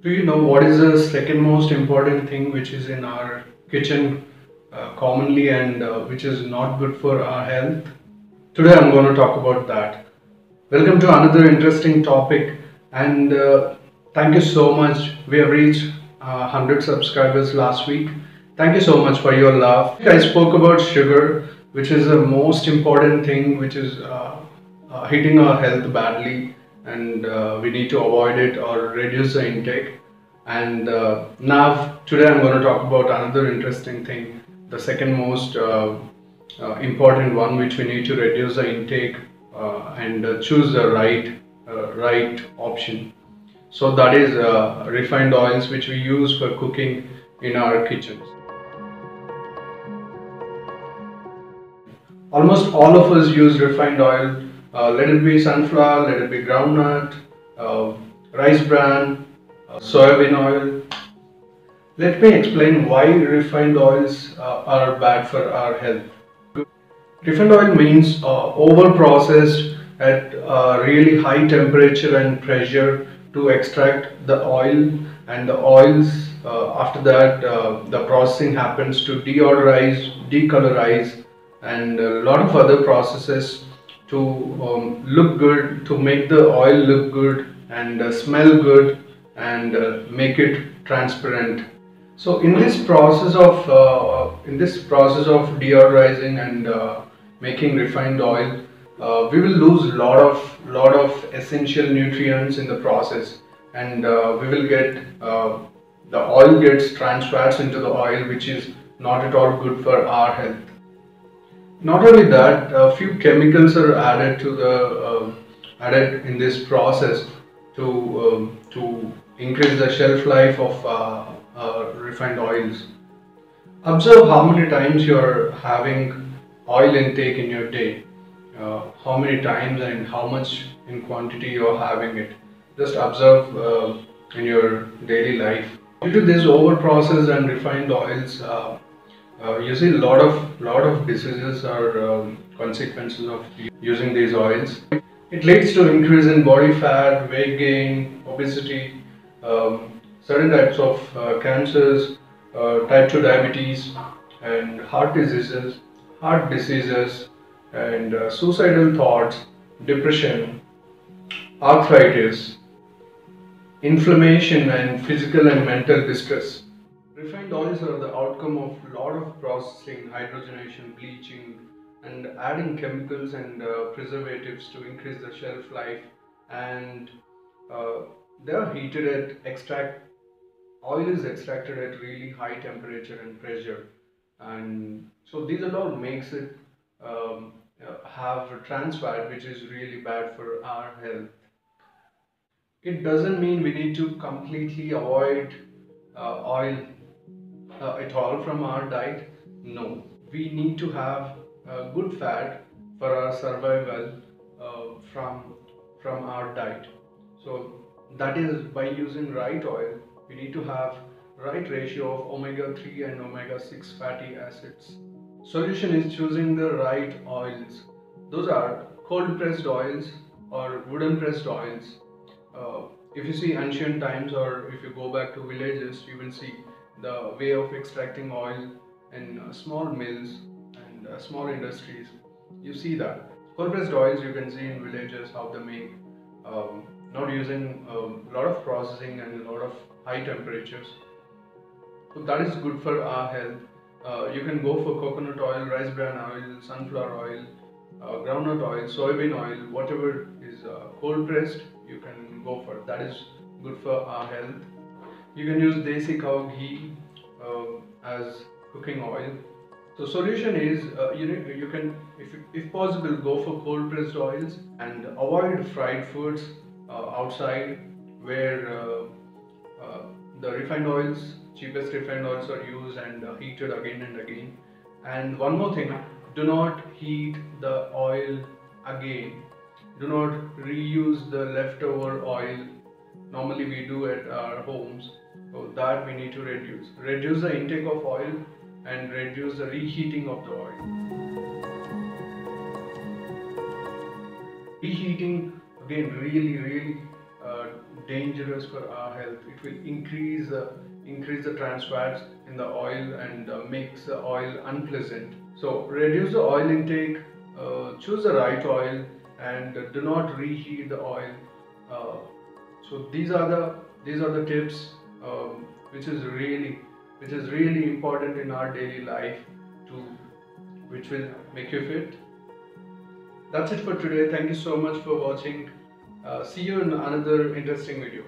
Do you know what is the second most important thing which is in our kitchen uh, commonly and uh, which is not good for our health? Today I'm going to talk about that. Welcome to another interesting topic and uh, thank you so much. We have reached uh, 100 subscribers last week. Thank you so much for your love. I spoke about sugar, which is the most important thing which is uh, uh, hitting our health badly and uh, we need to avoid it or reduce the intake. And uh, now, today I'm going to talk about another interesting thing, the second most uh, uh, important one, which we need to reduce the intake uh, and choose the right right option. So that is refined oils, which we use for cooking in our kitchens. Almost all of us use refined oil. Let it be sunflower, let it be groundnut, rice bran, soybean oil. Let me explain why refined oils uh, are bad for our health. Refined oil means uh, over processed at uh, really high temperature and pressure to extract the oil and the oils uh, after that uh, the processing happens to deodorize, decolorize and a lot of other processes to um, look good, to make the oil look good and uh, smell good and uh, make it transparent. So in this process of uh, in this process of deodorizing and uh, making refined oil, uh, we will lose lot of lot of essential nutrients in the process, and uh, we will get the oil gets trans fats into the oil, which is not at all good for our health. Not only that, a few chemicals are added to the uh, added in this process to um, to increase the shelf life of uh, uh, refined oils. Observe how many times you are having oil intake in your day. Uh, how many times and how much in quantity you are having it. Just observe uh, in your daily life. Due to this over processed and refined oils, uh, uh, you see a lot of lot of diseases are um, consequences of using these oils. It leads to increase in body fat, weight gain, obesity, um, certain types of uh, cancers, uh, type 2 diabetes, and heart diseases, heart diseases, and uh, suicidal thoughts, depression, arthritis, inflammation, and physical and mental distress. Refined oils are the outcome of a lot of processing, hydrogenation, bleaching, and adding chemicals and uh, preservatives to increase the shelf life. And uh, they are heated at extract. Oil is extracted at really high temperature and pressure, and so these all makes it um, uh, have trans fat, which is really bad for our health. It doesn't mean we need to completely avoid uh, oil uh, at all from our diet. No, we need to have uh, good fat for our survival uh, from from our diet. So that is by using right oil. We need to have right ratio of omega 3 and omega 6 fatty acids. Solution is choosing the right oils. Those are cold pressed oils or wooden pressed oils. Uh, if you see ancient times or if you go back to villages, you will see the way of extracting oil in uh, small mills and uh, small industries. You see that. Cold pressed oils you can see in villages how they make, um, not using a um, lot of processing and a lot of high temperatures. So that is good for our health. Uh, you can go for coconut oil, rice bran oil, sunflower oil, uh, groundnut oil, soybean oil, whatever is uh, cold pressed, you can go for. That is good for our health. You can use desi cow ghee uh, as cooking oil. So solution is uh, you know, you can if, if possible go for cold pressed oils and avoid fried foods uh, outside where uh, uh, the refined oils cheapest refined oils are used and uh, heated again and again. And one more thing, do not heat the oil again. Do not reuse the leftover oil. Normally we do at our homes. So that we need to reduce. Reduce the intake of oil and reduce the reheating of the oil. Reheating again really really uh, dangerous for our health. It will increase uh, increase the trans fats in the oil and uh, makes the oil unpleasant. So reduce the oil intake, uh, choose the right oil, and do not reheat the oil. Uh, so these are the these are the tips um, which is really which is really important in our daily life to which will make you fit. That's it for today. Thank you so much for watching. Uh, see you in another interesting video